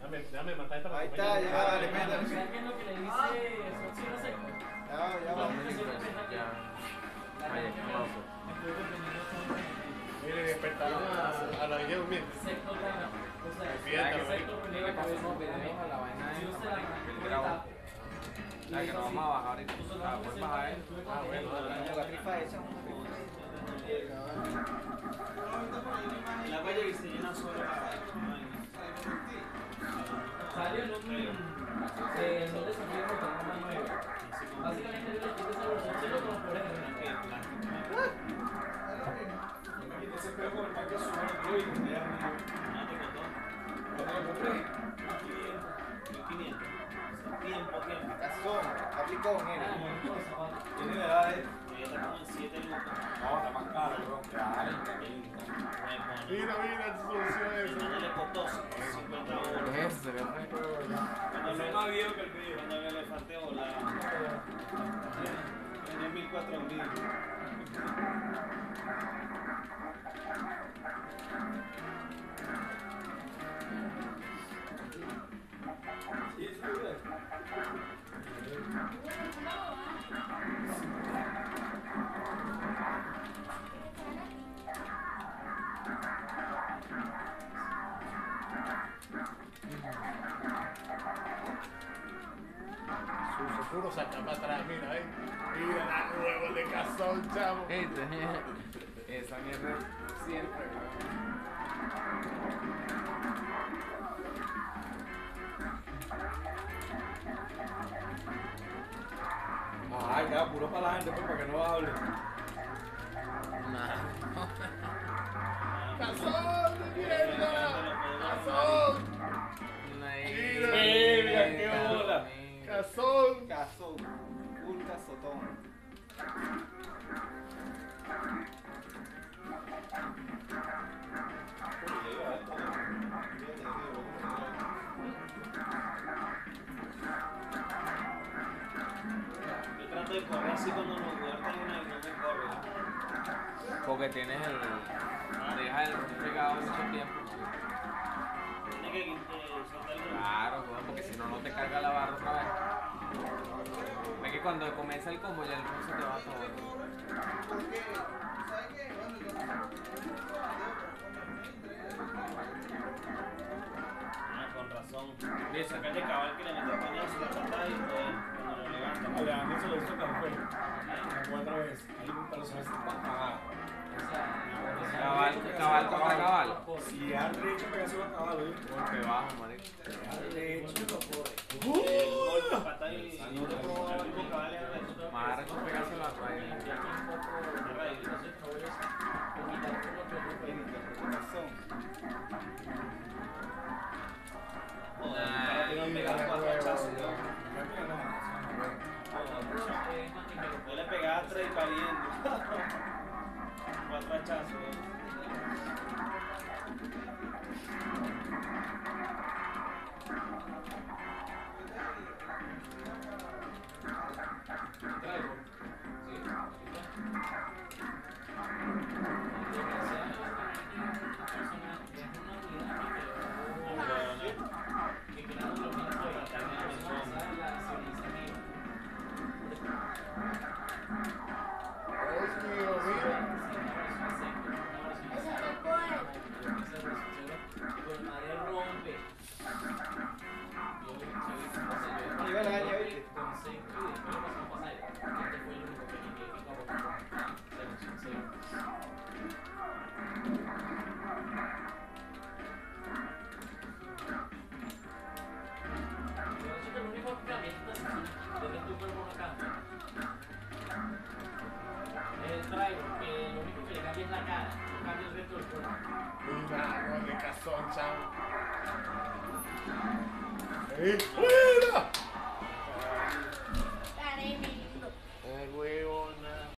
Dame, dame matar esta Ahí está, ya, dale, métale. ¿Sabes qué es lo que le dice Soxino Seco? Ya, ya va. Ya. Mire, despertaron a, a la niña durmiente. Sector Rana. O sea, Despierta, sector marico. primero ¿Qué pasó cabeza, con videos primero. a la vaina Si usted la. La que nos vamos a bajar ahorita. Ah, pues baja él. Ah, bueno. La rifa esa aplicó en él. Tiene la edad de. Ya está como en 7 lucas. No, está más caro, bro. Claro, Mira, mira, su solución El es nene le costó 50 euros. ¿Qué es eso? Se ve re- Cuando lo más viejo que el vídeo, cuando el elefante volaba. Tenía 1000, 4000. Seguro saca para atrás, mira, ahí. Mira la huevo de cazón, chavo. Este, Esa mierda siempre, queda puro para la gente, pues, para que no hable. Nah. ¡Cazón de mierda! ¡Cazón! Mira, Mira, qué bola. ¡Cazón! Cazón. Un cazotón. Correr así cuando nos muertan y no me corre. Porque tienes el. Dejas el pegado mucho tiempo. Tiene que soltar el Claro, porque si no, no te carga la barra otra vez. Es que cuando comienza el combo ya el se te va todo. Ah, con razón. Dice. Cabal que le la patada y pues, se lo hizo. Cuatro veces. Apagado. Cabal, cabal contra cabal. Si has derecho a pegarse a caballo, ¿eh? Golpe bajo, marico. Huevo de cazón, chavo. ¡Eh! ¡Uh!